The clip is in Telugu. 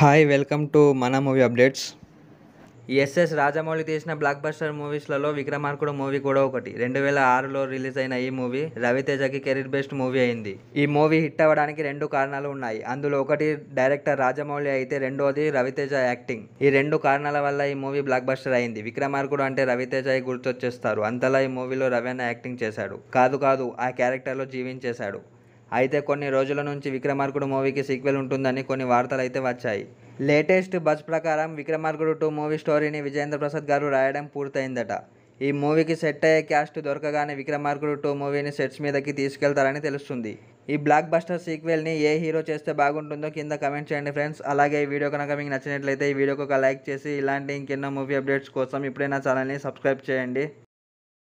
హాయ్ వెల్కమ్ టు మన మూవీ అప్డేట్స్ ఎస్ఎస్ రాజమౌళి తీసిన బ్లాక్ బస్టర్ మూవీస్లలో విక్రమార్కుడు మూవీ కూడా ఒకటి. రెండు వేల ఆరులో రిలీజ్ అయిన ఈ మూవీ రవితేజకి కెరీర్ బెస్ట్ మూవీ అయింది. ఈ మూవీ హిట్ అవ్వడానికి రెండు కారణాలు ఉన్నాయి. అందులో ఒకటి డైరెక్టర్ రాజమౌళి అయితే రెండోది రవితేజ యాక్టింగ్ ఈ రెండు కారణాల వల్ల ఈ మూవీ బ్లాక్ బస్టర్ అయింది. విక్రమార్కుడు అంటే రవితేజ గుర్తొచ్చేస్తారు. అంతలా ఈ మూవీలో రవి యాక్టింగ్ చేశాడు. కాదు కాదు ఆ క్యారెక్టర్లో జీవించేశాడు. అయితే కొన్ని రోజుల నుంచి విక్రమార్కుడు మూవీకి సీక్వెల్ ఉంటుందని కొన్ని వార్తలు అయితే వచ్చాయి. లేటెస్ట్ బజ్ ప్రకారం విక్రమార్కుడు టూ మూవీ స్టోరీని విజేంద్ర ప్రసాద్ గారు రాయడం పూర్తయిందట. ఈ మూవీకి సెట్ అయ్యే క్యాస్ట్ దొరకగానే విక్రమార్కుడు టూ మూవీని సెట్స్ మీదకి తీసుకెళ్తారని తెలుస్తుంది. ఈ బ్లాక్ బస్టర్ సీక్వెల్ని ఏ హీరో చేస్తే బాగుంటుందో కింద కమెంట్ చేయండి ఫ్రెండ్స్. అలాగే ఈ వీడియో కనుక మీకు నచ్చినట్లయితే ఈ వీడియోకి ఒక లైక్ చేసి ఇలాంటి ఇంకెన్నో మూవీ అప్డేట్స్ కోసం ఇప్పుడే నా ఛానల్ని సబ్స్క్రైబ్ చేయండి.